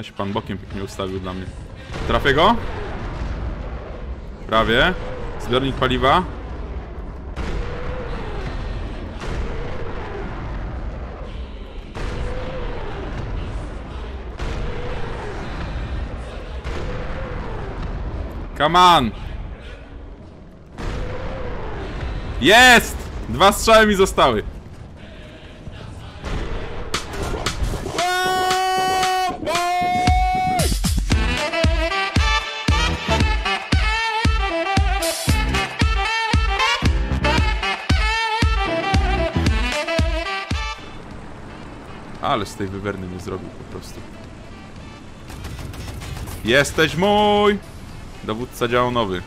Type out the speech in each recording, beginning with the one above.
A się pan bokiem pięknie ustawił dla mnie. Trafię go? Prawie. Zbiornik paliwa. Come on! Jest! Dwa strzały mi zostały. Ale z tej wywerny nie zrobił po prostu. Jesteś mój! Dowódca działał nowy.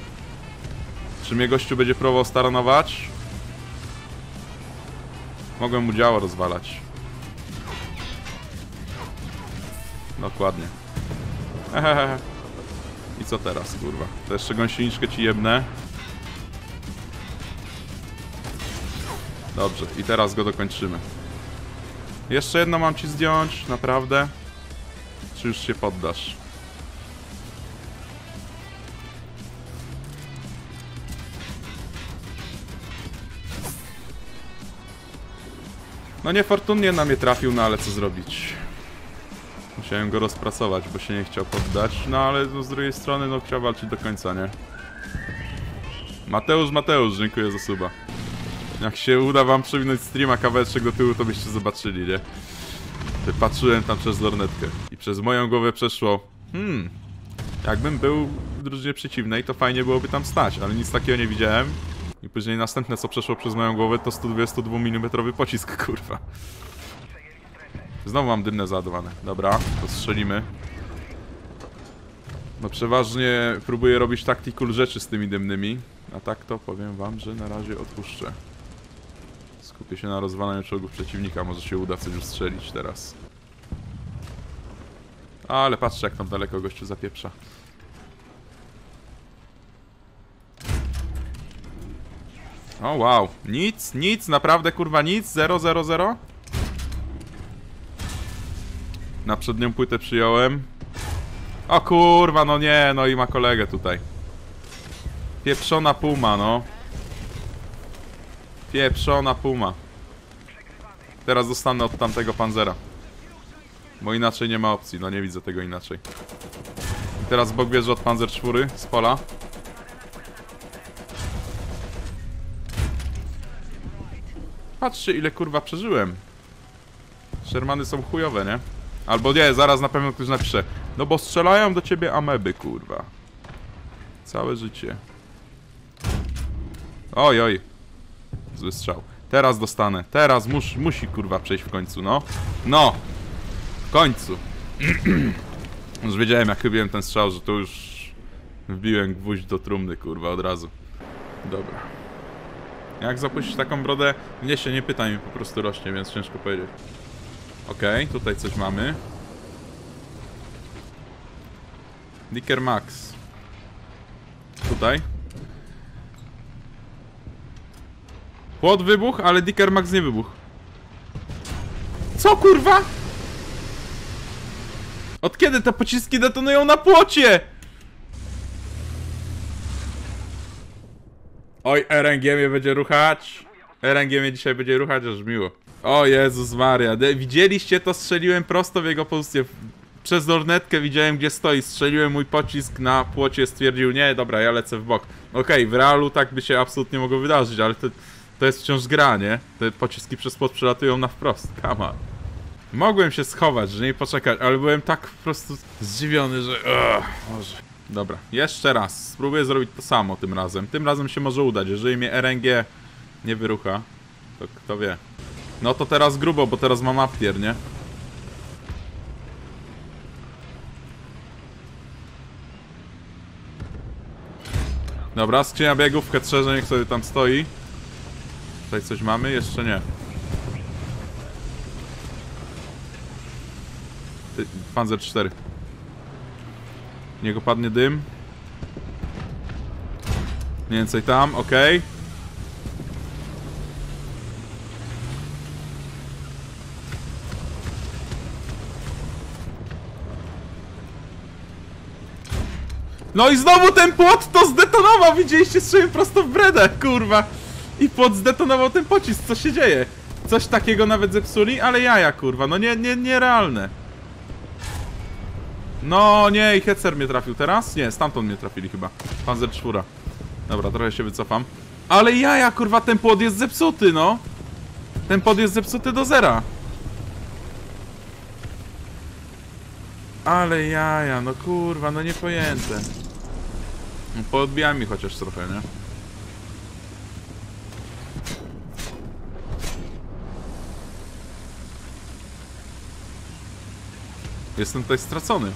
Czy mnie gościu będzie próbował staranować? Mogłem mu działo rozwalać. Dokładnie. Hehehe. I co teraz, kurwa? To jeszcze gąsieniczkę ci jebnę. Dobrze, i teraz go dokończymy. Jeszcze jedno mam ci zdjąć, naprawdę? Czy już się poddasz? No niefortunnie na mnie trafił, no ale co zrobić? Musiałem go rozpracować, bo się nie chciał poddać, no ale no, z drugiej strony no chciał walczyć do końca, nie? Mateusz, Mateusz, dziękuję za suba. Jak się uda wam przewinąć streama kawałeczek do tyłu, to byście zobaczyli, nie? Patrzyłem tam przez lornetkę i przez moją głowę przeszło Hmm, jakbym był w drużynie przeciwnej, to fajnie byłoby tam stać, ale nic takiego nie widziałem. I później następne, co przeszło przez moją głowę, to 122 mm pocisk, kurwa. Znowu mam dymne załadowane. Dobra, to strzelimy. No przeważnie próbuję robić tactical rzeczy z tymi dymnymi. A tak to powiem wam, że na razie odpuszczę. Skupię się na rozwalaniu czołgów przeciwnika, może się uda coś ustrzelić teraz. Ale patrzcie jak tam daleko gościu zapieprza. O wow, nic, nic, naprawdę kurwa nic, 0, 0, 0 Na przednią płytę przyjąłem. O kurwa, no nie, no i ma kolegę tutaj. Pieprzona puma, no Pieprzona puma Teraz dostanę od tamtego panzera Bo inaczej nie ma opcji, no nie widzę tego inaczej I teraz bok bierze od panzer 4 z pola Patrzcie ile kurwa przeżyłem. Shermany są chujowe, nie? Albo nie, zaraz na pewno ktoś napisze. No bo strzelają do ciebie ameby, kurwa. Całe życie. Oj, oj. Strzał. Teraz dostanę. Teraz mus, musi kurwa przejść w końcu, no. No! W końcu. już wiedziałem jak chybiłem ten strzał, że to już wbiłem gwóźdź do trumny, kurwa, od razu. Dobra. Jak zapuścić taką brodę? Nie się nie pytaj mi, po prostu rośnie, więc ciężko powiedzieć. Okej, okay, tutaj coś mamy. Dicker Max. Tutaj. Płot wybuch, ale Dicker Max nie wybuch. Co kurwa? Od kiedy te pociski detonują na płocie? Oj, RNG mnie będzie ruchać. RNG mnie dzisiaj będzie ruchać, aż miło. O Jezus Maria. Widzieliście to? Strzeliłem prosto w jego pozycję. Przez lornetkę widziałem gdzie stoi. Strzeliłem mój pocisk na płocie. Stwierdził, nie, dobra, ja lecę w bok. Okej, okay, w realu tak by się absolutnie mogło wydarzyć, ale to, to jest wciąż gra, nie? Te pociski przez płot przelatują na wprost. Kama. Mogłem się schować, że nie poczekać, ale byłem tak po prostu zdziwiony, że... Ugh, może... Dobra, jeszcze raz. Spróbuję zrobić to samo tym razem. Tym razem się może udać. Jeżeli mnie RNG nie wyrucha, to kto wie. No to teraz grubo, bo teraz mam aptier, nie? Dobra, skrzynia biegów, hetrze, niech sobie tam stoi. Tutaj coś mamy? Jeszcze nie. Panzer 4 niego padnie dym. Mniej więcej tam, ok. No i znowu ten płot to zdetonował, widzieliście, strzeliłem prosto w bredę, kurwa. I płot zdetonował ten pocisk, co się dzieje? Coś takiego nawet zepsuli, ale jaja, kurwa, no nie, nie, nierealne. No nie, i Hetzer mnie trafił teraz? Nie, stamtąd mnie trafili chyba. Panzer 4. Dobra, trochę się wycofam. Ale jaja, kurwa, ten płot jest zepsuty, no. Ten płot jest zepsuty do zera. Ale jaja, no kurwa, no niepojęte. No, Poodbijaj mi chociaż trochę, nie? Jestem tutaj stracony.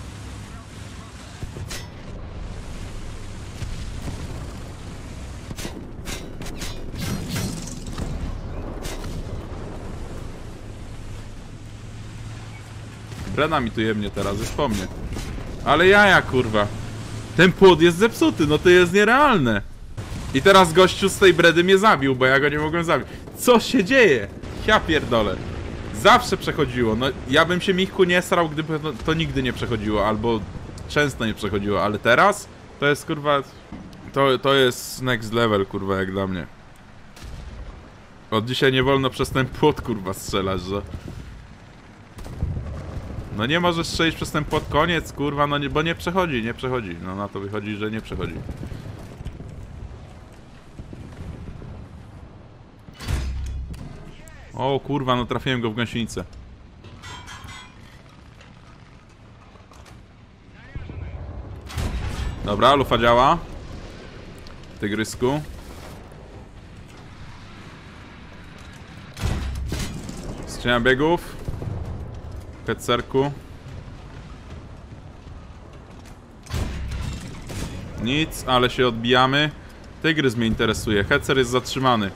Brena mi tu teraz, jest po mnie. Ale jaja, kurwa. Ten płot jest zepsuty, no to jest nierealne. I teraz gościu z tej bredy mnie zabił, bo ja go nie mogłem zabić. Co się dzieje? Ja pierdolę. Zawsze przechodziło. No, ja bym się Michu nie srał, gdyby to, to nigdy nie przechodziło, albo często nie przechodziło, ale teraz to jest kurwa. To, to jest next level, kurwa, jak dla mnie. Od dzisiaj nie wolno przez ten płot, kurwa, strzelać, że. No nie możesz strzelić przez ten płot, koniec, kurwa, no nie, bo nie przechodzi, nie przechodzi. No na to wychodzi, że nie przechodzi. O kurwa, no trafiłem go w gąsienicę. Dobra, lufa działa. Tygrysku. Skrzynia biegów. Hetzerku. Nic, ale się odbijamy. Tygrys mnie interesuje. Hetzer jest zatrzymany.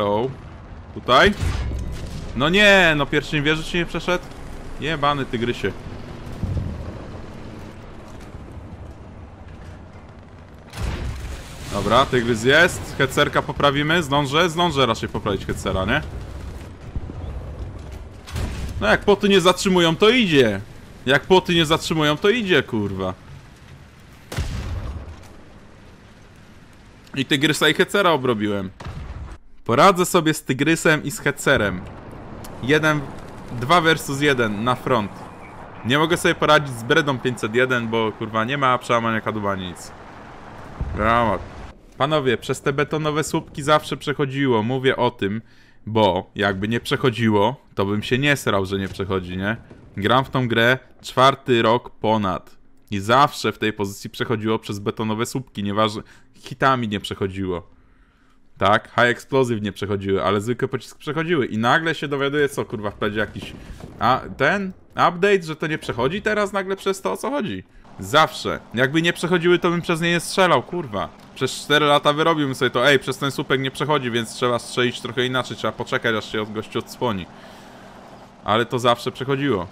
Hello. Tutaj? No nie, no pierwszy wieży ci nie przeszedł? Jebany tygrysie. Dobra, tygrys jest. Hetcerka poprawimy. Zdążę? Zdążę raczej poprawić Hetzera, nie? No jak poty nie zatrzymują, to idzie. Jak poty nie zatrzymują, to idzie, kurwa. I Tygrysa i Hecera obrobiłem. Poradzę sobie z Tygrysem i z Hecerem. Jeden, dwa versus jeden na front. Nie mogę sobie poradzić z Bredą 501, bo kurwa nie ma przełamania kadłuba nic. Dramat. Panowie, przez te betonowe słupki zawsze przechodziło. Mówię o tym, bo jakby nie przechodziło, to bym się nie srał, że nie przechodzi, nie? Gram w tą grę czwarty rok ponad. I zawsze w tej pozycji przechodziło przez betonowe słupki, nieważne, hitami nie przechodziło. Tak, high explosive nie przechodziły, ale zwykłe pociski przechodziły. I nagle się dowiaduje, co kurwa wpędzie jakiś. A ten update, że to nie przechodzi teraz nagle przez to o co chodzi. Zawsze. Jakby nie przechodziły, to bym przez nie nie strzelał, kurwa. Przez 4 lata wyrobiłbym sobie to, ej, przez ten słupek nie przechodzi, więc trzeba strzelić trochę inaczej, trzeba poczekać, aż się od gościu odsłoni. Ale to zawsze przechodziło.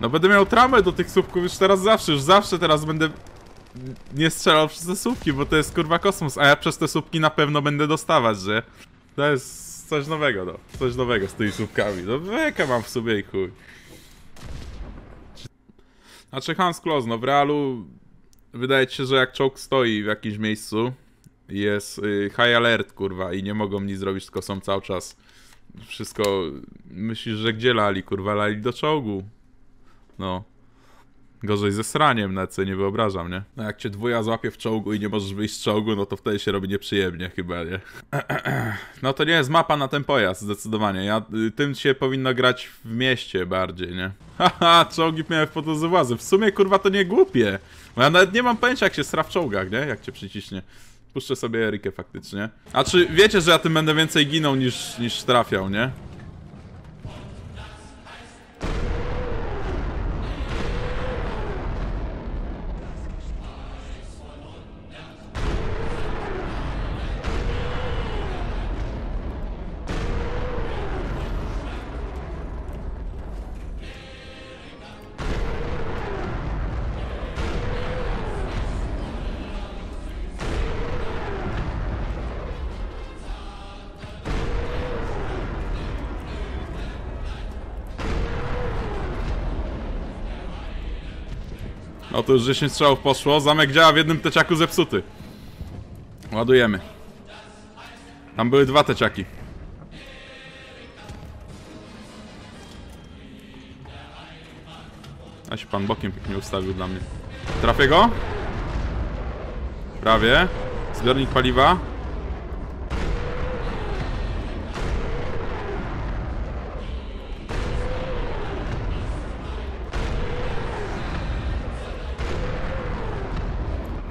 No będę miał traumę do tych słupków już teraz zawsze, już zawsze teraz będę nie strzelał przez te słupki, bo to jest kurwa kosmos, a ja przez te słupki na pewno będę dostawać, że to jest coś nowego, no. Coś nowego z tymi słupkami. No weka mam w sobie i chuj. Znaczy Hans Kloss, no w realu wydaje ci się, że jak czołg stoi w jakimś miejscu jest y, high alert, kurwa, i nie mogą nic zrobić, tylko są cały czas wszystko... Myślisz, że gdzie lali, kurwa? Lali do czołgu. No. Gorzej ze sraniem, na co nie wyobrażam, nie? No jak cię dwuja złapie w czołgu i nie możesz wyjść z czołgu, no to wtedy się robi nieprzyjemnie chyba, nie? No to nie jest mapa na ten pojazd, zdecydowanie. Ja, y, tym się powinno grać w mieście bardziej, nie? Haha, czołgi miałem w podozywłazy. W sumie, kurwa, to nie głupie. Bo ja nawet nie mam pojęcia, jak się stra w czołgach, nie? Jak cię przyciśnie. Puszczę sobie Erikę faktycznie. A czy wiecie, że ja tym będę więcej ginął niż, niż trafiał, nie? No to już 10 strzałów poszło. Zamek działa w jednym teciaku zepsuty. Ładujemy. Tam były dwa teciaki. A się pan bokiem pięknie ustawił dla mnie. Trafię go? Prawie. Zbiornik paliwa.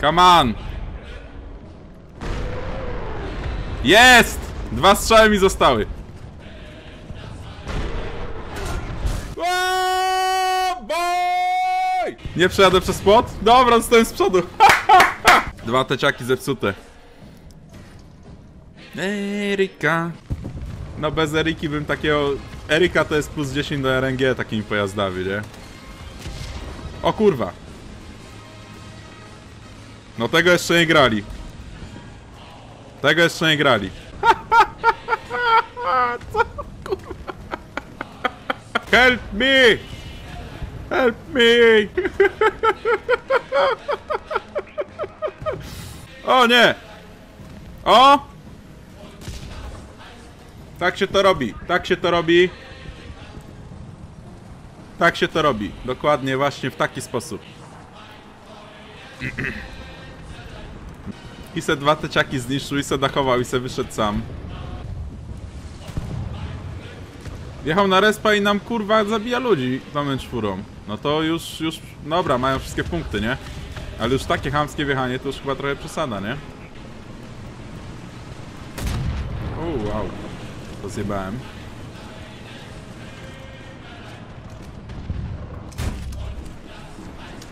Come on! Jest! Dwa strzały mi zostały. Boy! Nie przejadę przez płot? Dobra, zostałem z przodu. Dwa teciaki zepsute. Erika. No bez Eriki bym takiego... Erika to jest plus 10 do RNG takimi pojazdami, nie? O kurwa. No tego jeszcze nie grali. Tego jeszcze nie grali. Co kurwa? Help me! Help me! O nie! O! Tak się to robi, tak się to robi. Tak się to robi. Dokładnie właśnie w taki sposób. I se dwa teciaki zniszczył, i se dachował, i se wyszedł sam. Wjechał na respa i nam kurwa zabija ludzi tą czwórą. No to już, już, dobra, mają wszystkie punkty, nie? Ale już takie chamskie wjechanie to już chyba trochę przesada, nie? O, wow. To zjebałem.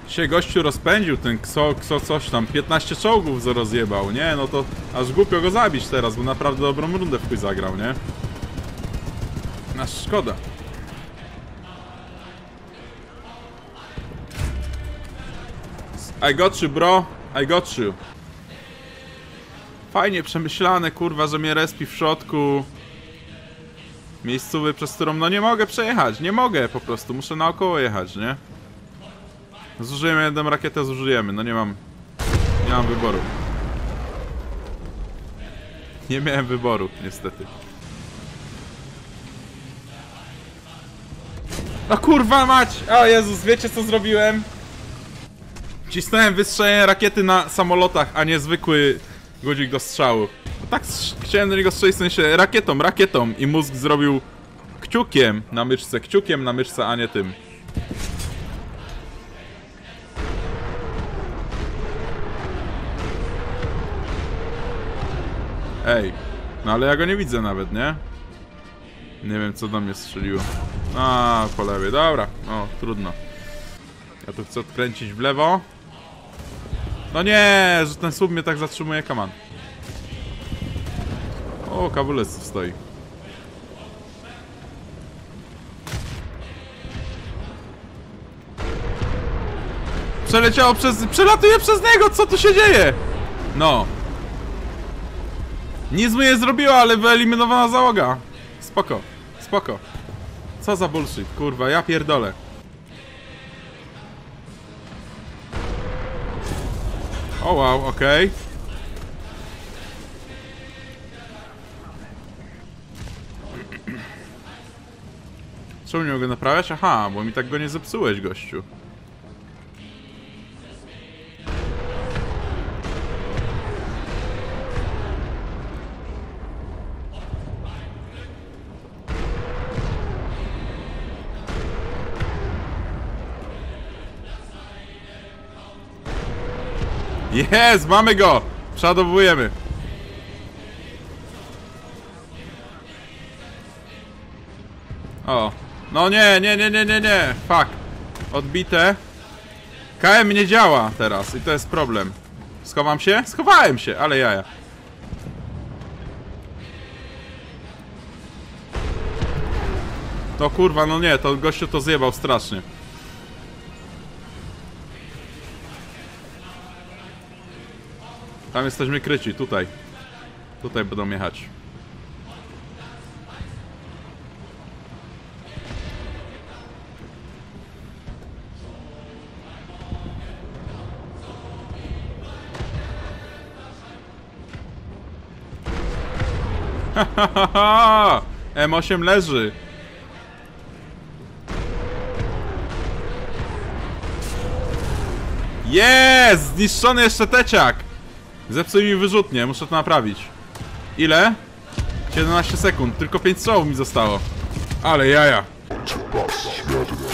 Się gościu rozpędził, ten kso, kso coś tam, 15 czołgów rozjebał, nie? No to aż głupio go zabić teraz, bo naprawdę dobrą rundę w chuj zagrał, nie? Aż szkoda. I got you, bro. I got you. Fajnie przemyślane, kurwa, że mnie respi w środku. Miejscowy, przez którą no nie mogę przejechać. Nie mogę po prostu, muszę naokoło jechać, nie? Zużyjemy jedną rakietę, zużyjemy. No nie mam... Nie mam wyboru. Nie miałem wyboru, niestety. No kurwa mać! O Jezus, wiecie co zrobiłem? Cisnąłem wystrzelenie rakiety na samolotach, a nie zwykły guzik do strzału. No tak chciałem do niego strzelić w sensie rakietą, rakietą i mózg zrobił kciukiem na myszce, kciukiem na myszce, a nie tym. Ej, no ale ja go nie widzę nawet, nie? Nie wiem co do mnie strzeliło. A, po lewej, dobra, no trudno. Ja tu chcę odkręcić w lewo. No nie, że ten sub mnie tak zatrzymuje, kaman. O, kabulec stoi. Przeleciało przez... Przelatuje przez niego, co tu się dzieje? No. Nic mu nie zrobiła, ale wyeliminowana załoga. Spoko, spoko. Co za bullshit, kurwa, ja pierdolę. O wow, okej. Czemu nie mogę naprawiać? Aha, bo mi tak go nie zepsułeś, gościu. Jest, mamy go! Przeładowujemy. O. No nie, nie, nie, nie, nie, nie. Fuck. Odbite. KM nie działa teraz i to jest problem. Schowam się? Schowałem się, ale jaja. To kurwa, no nie, to gościu to zjebał strasznie. Tam jesteśmy kryci, tutaj. Tutaj będą jechać. M8 leży. Jest! Zniszczony jeszcze teciak! Zepsuł mi wyrzutnie, muszę to naprawić. Ile? 17 sekund, tylko 5 strzałów mi zostało. Ale jaja. Świat